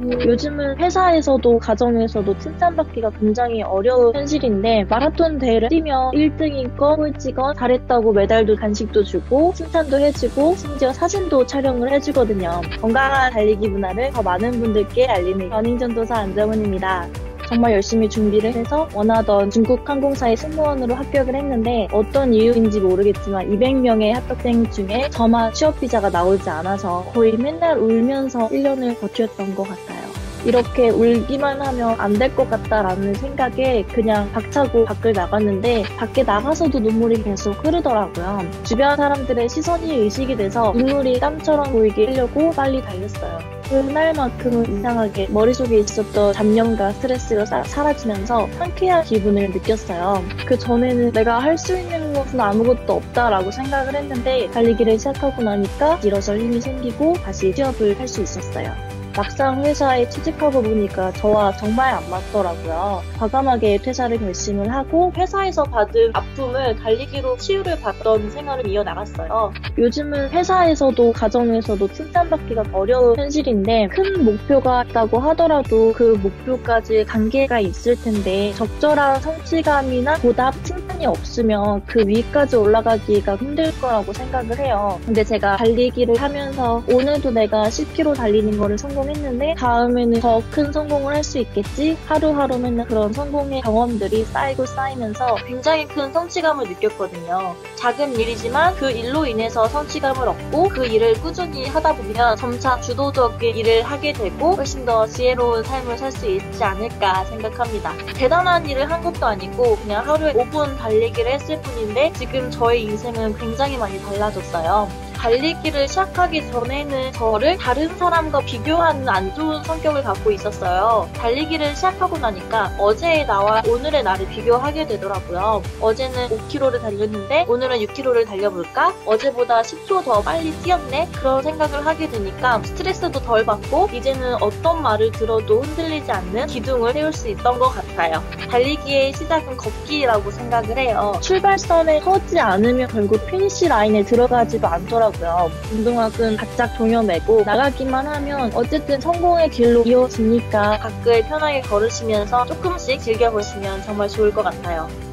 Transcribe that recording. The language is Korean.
요즘은 회사에서도 가정에서도 칭찬받기가 굉장히 어려운 현실인데 마라톤 대회를 뛰면 1등이건 꼴찌건 잘했다고 메달도 간식도 주고 칭찬도 해주고 심지어 사진도 촬영을 해주거든요. 건강한 달리기 문화를 더 많은 분들께 알리는 러닝전도사 안정은입니다. 정말 열심히 준비를 해서 원하던 중국 항공사의 승무원으로 합격을 했는데 어떤 이유인지 모르겠지만 200명의 합격생 중에 저만 취업 비자가 나오지 않아서 거의 맨날 울면서 1년을 버텼던 것 같아요. 이렇게 울기만 하면 안 될 것 같다라는 생각에 그냥 박차고 밖을 나갔는데 밖에 나가서도 눈물이 계속 흐르더라고요. 주변 사람들의 시선이 의식이 돼서 눈물이 땀처럼 보이게 하려고 빨리 달렸어요. 그날만큼은 이상하게 머릿속에 있었던 잡념과 스트레스가 사, 사라지면서 상쾌한 기분을 느꼈어요. 그 전에는 내가 할 수 있는 것은 아무것도 없다라고 생각을 했는데 달리기를 시작하고 나니까 일어설 힘이 생기고 다시 취업을 할 수 있었어요. 막상 회사에 취직하고 보니까 저와 정말 안 맞더라고요. 과감하게 퇴사를 결심을 하고 회사에서 받은 아픔을 달리기로 치유를 받던 생활을 이어나갔어요. 요즘은 회사에서도 가정에서도 칭찬받기가 어려운 현실인데 큰 목표가 있다고 하더라도 그 목표까지 단계가 있을 텐데 적절한 성취감이나 보답, 칭찬이 없으면 그 위까지 올라가기가 힘들 거라고 생각을 해요. 근데 제가 달리기를 하면서 오늘도 내가 10km 달리는 거를 성공 했는데 다음에는 더 큰 성공을 할 수 있겠지? 하루하루 맨날 그런 성공의 경험들이 쌓이고 쌓이면서 굉장히 큰 성취감을 느꼈거든요. 작은 일이지만 그 일로 인해서 성취감을 얻고 그 일을 꾸준히 하다 보면 점차 주도적인 일을 하게 되고 훨씬 더 지혜로운 삶을 살 수 있지 않을까 생각합니다. 대단한 일을 한 것도 아니고 그냥 하루에 5분 달리기를 했을 뿐인데 지금 저의 인생은 굉장히 많이 달라졌어요. 달리기를 시작하기 전에는 저를 다른 사람과 비교하는 안 좋은 성격을 갖고 있었어요. 달리기를 시작하고 나니까 어제의 나와 오늘의 나를 비교하게 되더라고요. 어제는 5km를 달렸는데 오늘은 6km를 달려볼까? 어제보다 10초 더 빨리 뛰었네? 그런 생각을 하게 되니까 스트레스도 덜 받고 이제는 어떤 말을 들어도 흔들리지 않는 기둥을 세울 수 있던 것 같아요. 달리기의 시작은 걷기라고 생각을 해요. 출발선에 서지 않으면 결국 finish line에 들어가지도 않더라고요. 하더라고요. 운동화끈 바짝 동여매고 나가기만 하면 어쨌든 성공의 길로 이어지니까 가끔 편하게 걸으시면서 조금씩 즐겨보시면 정말 좋을 것 같아요.